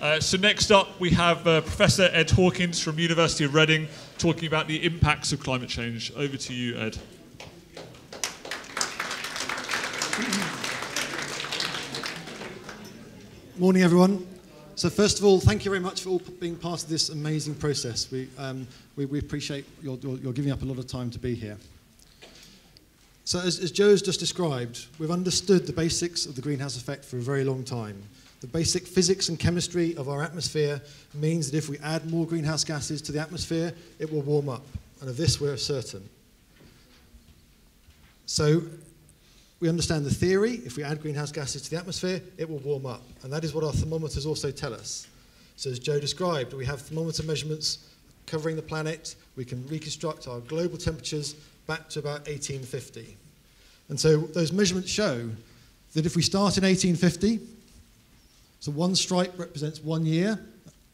Uh, so next up, we have uh, Professor Ed Hawkins from University of Reading talking about the impacts of climate change. Over to you, Ed. Morning, everyone. So first of all, thank you very much for all being part of this amazing process. We, um, we, we, appreciate your, your, your, giving up a lot of time to be here. So as, as Joe has just described, we've understood the basics of the greenhouse effect for a very long time. The basic physics and chemistry of our atmosphere means that if we add more greenhouse gases to the atmosphere, it will warm up. And of this we're certain. So we understand the theory. If we add greenhouse gases to the atmosphere, it will warm up. And that is what our thermometers also tell us. So as Joe described, we have thermometer measurements covering the planet. We can reconstruct our global temperatures back to about 1850. And so those measurements show that if we start in 1850, so one stripe represents one year,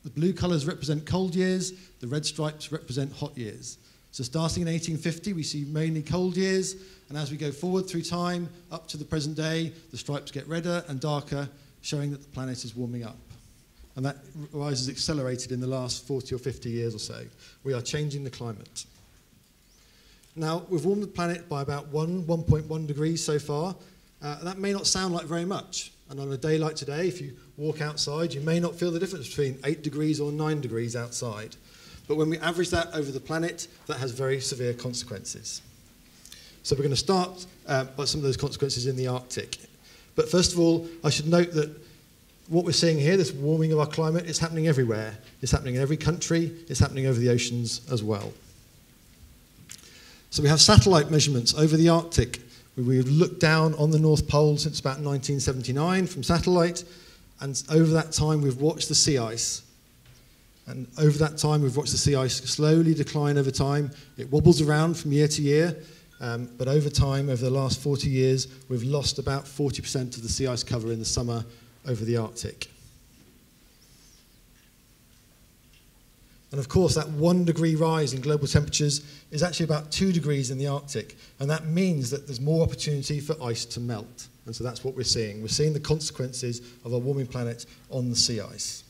the blue colours represent cold years, the red stripes represent hot years. So starting in 1850, we see mainly cold years, and as we go forward through time, up to the present day, the stripes get redder and darker, showing that the planet is warming up. And that rise has accelerated in the last 40 or 50 years or so. We are changing the climate. Now, we've warmed the planet by about 1, 1.1 degrees so far. Uh, that may not sound like very much. And on a day like today, if you walk outside, you may not feel the difference between 8 degrees or 9 degrees outside. But when we average that over the planet, that has very severe consequences. So we're going to start uh, by some of those consequences in the Arctic. But first of all, I should note that what we're seeing here, this warming of our climate, is happening everywhere. It's happening in every country. It's happening over the oceans as well. So we have satellite measurements over the Arctic. We've looked down on the North Pole since about 1979 from satellite. And over that time, we've watched the sea ice. And over that time, we've watched the sea ice slowly decline over time. It wobbles around from year to year. Um, but over time, over the last 40 years, we've lost about 40% of the sea ice cover in the summer over the Arctic. And of course, that one degree rise in global temperatures is actually about two degrees in the Arctic. And that means that there's more opportunity for ice to melt. And so that's what we're seeing. We're seeing the consequences of our warming planet on the sea ice.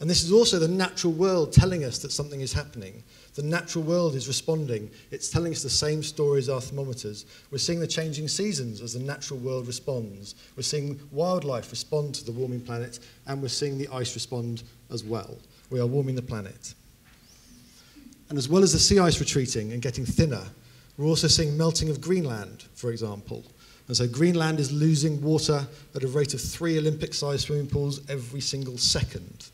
And this is also the natural world telling us that something is happening. The natural world is responding. It's telling us the same story as our thermometers. We're seeing the changing seasons as the natural world responds. We're seeing wildlife respond to the warming planet, and we're seeing the ice respond as well. We are warming the planet. And as well as the sea ice retreating and getting thinner, we're also seeing melting of Greenland, for example. And so Greenland is losing water at a rate of three Olympic sized swimming pools every single second.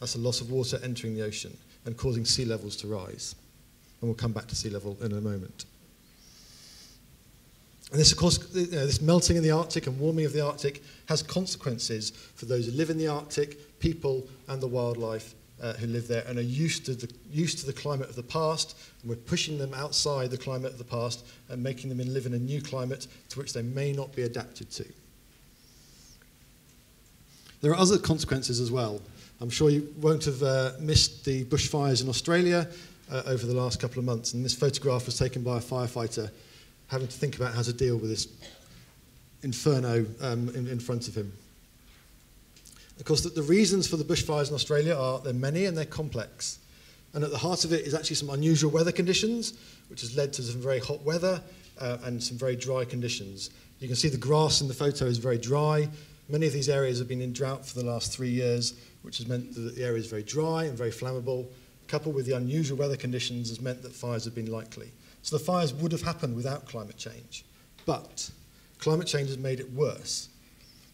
That's a loss of water entering the ocean and causing sea levels to rise. And we'll come back to sea level in a moment. And this, of course, you know, this melting in the Arctic and warming of the Arctic has consequences for those who live in the Arctic, people, and the wildlife uh, who live there and are used to, the, used to the climate of the past. And we're pushing them outside the climate of the past and making them live in a new climate to which they may not be adapted to. There are other consequences as well. I'm sure you won't have uh, missed the bushfires in Australia uh, over the last couple of months. And this photograph was taken by a firefighter having to think about how to deal with this inferno um, in, in, front of him. Of course, the, the reasons for the bushfires in Australia are they're many and they're complex. And at the heart of it is actually some unusual weather conditions, which has led to some very hot weather uh, and some very dry conditions. You can see the grass in the photo is very dry. Many of these areas have been in drought for the last three years, which has meant that the area is very dry and very flammable, coupled with the unusual weather conditions has meant that fires have been likely. So the fires would have happened without climate change. But climate change has made it worse.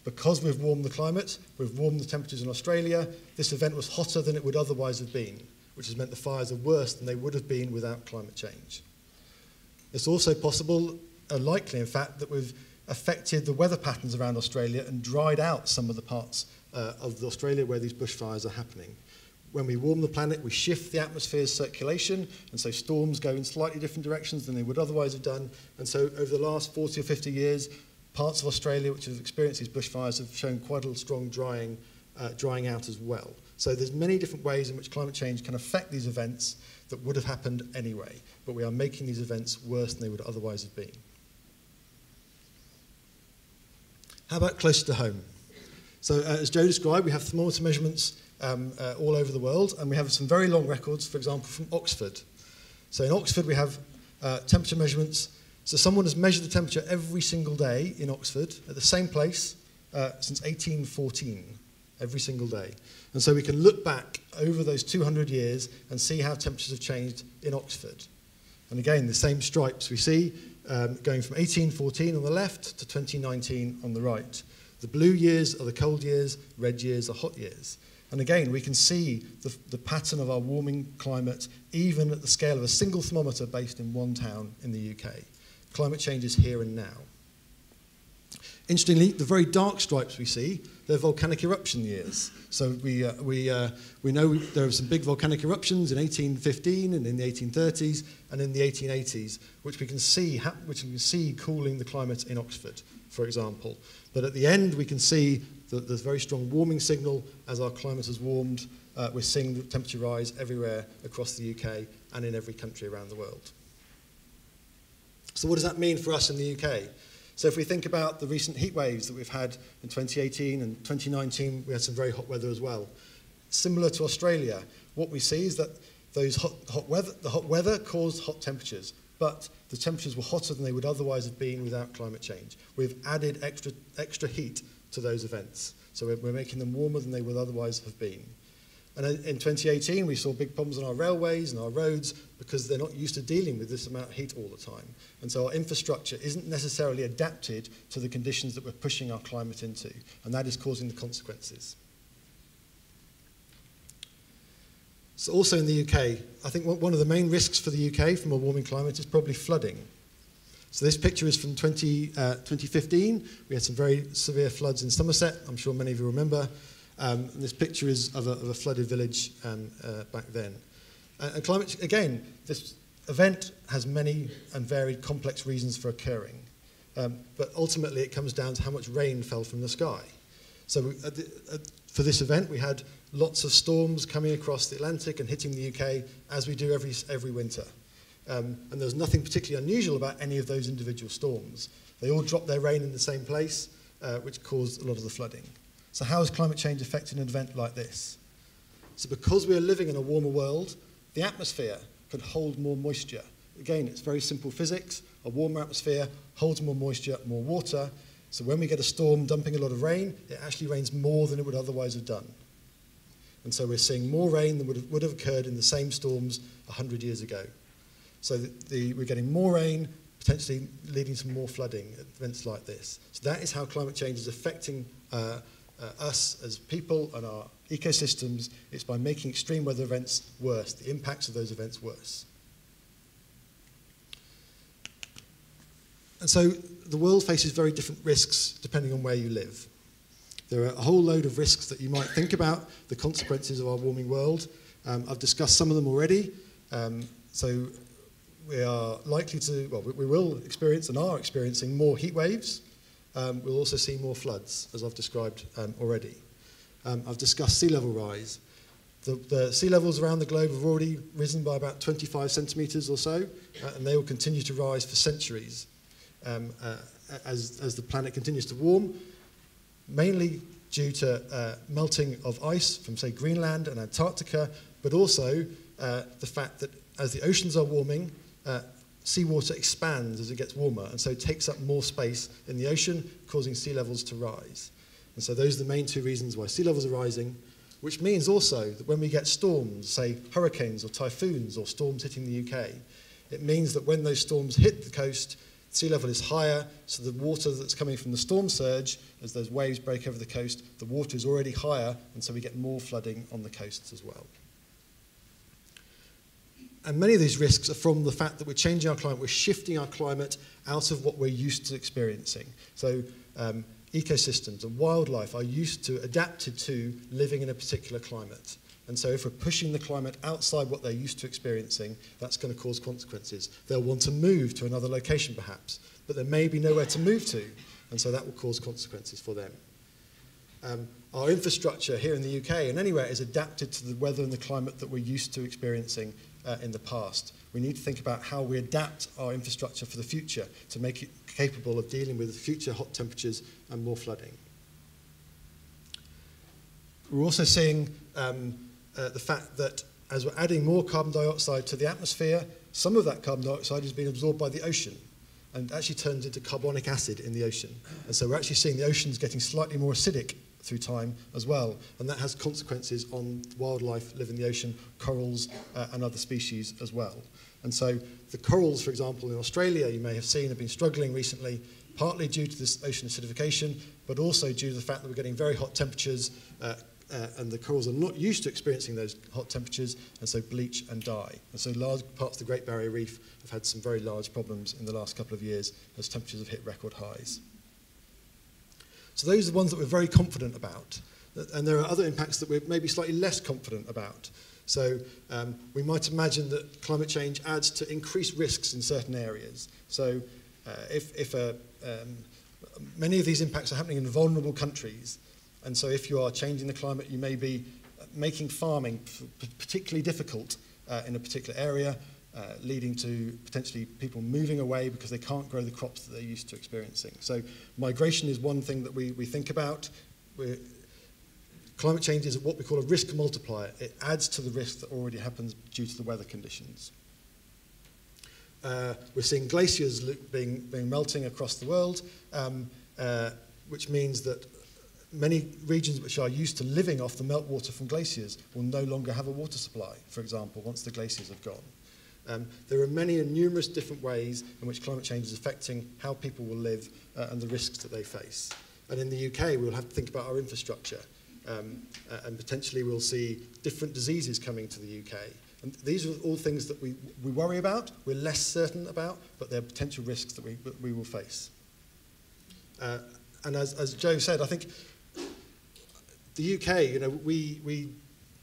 Because we've warmed the climate, we've warmed the temperatures in Australia, this event was hotter than it would otherwise have been, which has meant the fires are worse than they would have been without climate change. It's also possible, uh, likely in fact, that we've affected the weather patterns around Australia and dried out some of the parts uh, of Australia where these bushfires are happening. When we warm the planet, we shift the atmosphere's circulation, and so storms go in slightly different directions than they would otherwise have done. And so, over the last 40 or 50 years, parts of Australia which have experienced these bushfires have shown quite a strong drying, uh, drying out as well. So, there's many different ways in which climate change can affect these events that would have happened anyway, but we are making these events worse than they would otherwise have been. How about closer to home? So uh, as Joe described, we have thermometer measurements um, uh, all over the world, and we have some very long records, for example, from Oxford. So in Oxford, we have uh, temperature measurements. So someone has measured the temperature every single day in Oxford at the same place uh, since 1814, every single day. And so we can look back over those 200 years and see how temperatures have changed in Oxford. And again, the same stripes we see um, going from 1814 on the left to 2019 on the right. The blue years are the cold years, red years are hot years. And again, we can see the, the pattern of our warming climate even at the scale of a single thermometer based in one town in the UK. Climate change is here and now. Interestingly, the very dark stripes we see, they're volcanic eruption years. So we, uh, we, uh, we know there were some big volcanic eruptions in 1815 and in the 1830s and in the 1880s, which we can see, which we can see cooling the climate in Oxford, for example. But at the end, we can see that there's a very strong warming signal as our climate has warmed. Uh, we're seeing the temperature rise everywhere across the UK and in every country around the world. So what does that mean for us in the UK? So if we think about the recent heat waves that we've had in 2018 and 2019, we had some very hot weather as well. Similar to Australia, what we see is that those hot, hot weather, the hot weather caused hot temperatures, but the temperatures were hotter than they would otherwise have been without climate change. We've added extra, extra heat to those events. So we're, we're making them warmer than they would otherwise have been. And in 2018, we saw big problems on our railways and our roads because they're not used to dealing with this amount of heat all the time. And so our infrastructure isn't necessarily adapted to the conditions that we're pushing our climate into. And that is causing the consequences. So also in the UK, I think one of the main risks for the UK from a warming climate is probably flooding. So this picture is from 20, uh, 2015. We had some very severe floods in Somerset. I'm sure many of you remember. Um, this picture is of a, of a flooded village um, uh, back then. Uh, and climate, again, this event has many and varied complex reasons for occurring. Um, but ultimately, it comes down to how much rain fell from the sky. So the, uh, for this event, we had lots of storms coming across the Atlantic and hitting the UK, as we do every, every winter. Um, and there was nothing particularly unusual about any of those individual storms. They all dropped their rain in the same place, uh, which caused a lot of the flooding. So how is climate change affecting an event like this? So because we are living in a warmer world, the atmosphere can hold more moisture. Again, it's very simple physics. A warmer atmosphere holds more moisture, more water. So when we get a storm dumping a lot of rain, it actually rains more than it would otherwise have done. And so we're seeing more rain than would have, would have occurred in the same storms 100 years ago. So the, the, we're getting more rain, potentially leading to more flooding at events like this. So that is how climate change is affecting uh, uh, us as people and our ecosystems, it's by making extreme weather events worse, the impacts of those events worse. And so the world faces very different risks depending on where you live. There are a whole load of risks that you might think about, the consequences of our warming world. Um, I've discussed some of them already. Um, so we are likely to, well, we will experience and are experiencing more heat waves, um, we'll also see more floods, as I've described um, already. Um, I've discussed sea level rise. The, the, sea levels around the globe have already risen by about 25 centimetres or so, uh, and they will continue to rise for centuries um, uh, as, as the planet continues to warm, mainly due to uh, melting of ice from, say, Greenland and Antarctica, but also uh, the fact that as the oceans are warming, uh, seawater expands as it gets warmer and so takes up more space in the ocean, causing sea levels to rise. And so those are the main two reasons why sea levels are rising, which means also that when we get storms, say hurricanes or typhoons or storms hitting the UK, it means that when those storms hit the coast, sea level is higher, so the water that's coming from the storm surge, as those waves break over the coast, the water is already higher, and so we get more flooding on the coasts as well. And many of these risks are from the fact that we're changing our climate, we're shifting our climate out of what we're used to experiencing. So um, ecosystems and wildlife are used to, adapted to living in a particular climate. And so if we're pushing the climate outside what they're used to experiencing, that's going to cause consequences. They'll want to move to another location perhaps, but there may be nowhere to move to, and so that will cause consequences for them. Um, our infrastructure here in the UK and anywhere is adapted to the weather and the climate that we're used to experiencing uh, in the past. We need to think about how we adapt our infrastructure for the future to make it capable of dealing with future hot temperatures and more flooding. we're also seeing um, uh, the fact that as we're adding more carbon dioxide to the atmosphere, some of that carbon dioxide is being absorbed by the ocean and actually turns into carbonic acid in the ocean. And so we're actually seeing the oceans getting slightly more acidic through time as well. And that has consequences on wildlife living in the ocean, corals uh, and other species as well. And so the corals, for example, in Australia, you may have seen, have been struggling recently, partly due to this ocean acidification, but also due to the fact that we're getting very hot temperatures, uh, uh, and the corals are not used to experiencing those hot temperatures, and so bleach and die. And so large parts of the Great Barrier Reef have had some very large problems in the last couple of years as temperatures have hit record highs. So those are the ones that we're very confident about. And there are other impacts that we're maybe slightly less confident about. So um, we might imagine that climate change adds to increased risks in certain areas. So uh, if, if a, um, many of these impacts are happening in vulnerable countries, and so if you are changing the climate, you may be making farming particularly difficult uh, in a particular area, uh, leading to potentially people moving away because they can't grow the crops that they're used to experiencing. So migration is one thing that we, we think about. We're, climate change is what we call a risk multiplier. It adds to the risk that already happens due to the weather conditions. Uh, we're seeing glaciers being, being melting across the world, um, uh, which means that many regions which are used to living off the meltwater from glaciers will no longer have a water supply, for example, once the glaciers have gone. Um, there are many and numerous different ways in which climate change is affecting how people will live uh, and the risks that they face. And in the UK, we'll have to think about our infrastructure. Um, uh, and potentially we'll see different diseases coming to the UK. And these are all things that we, we worry about, we're less certain about, but they're potential risks that we, we will face. Uh, and as, as Joe said, I think the UK, you know, we, we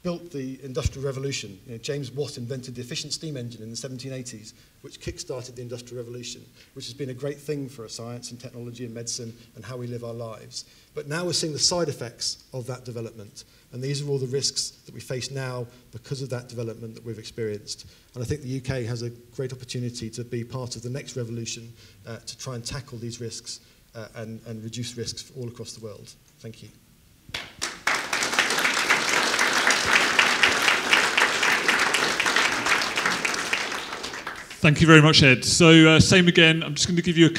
built the Industrial Revolution. You know, James Watt invented the efficient steam engine in the 1780s, which kick-started the Industrial Revolution, which has been a great thing for science and technology and medicine and how we live our lives. But now we're seeing the side effects of that development. And these are all the risks that we face now because of that development that we've experienced. And I think the UK has a great opportunity to be part of the next revolution uh, to try and tackle these risks uh, and, and reduce risks all across the world. Thank you. Thank you very much, Ed. So, uh, same again. I'm just going to give you a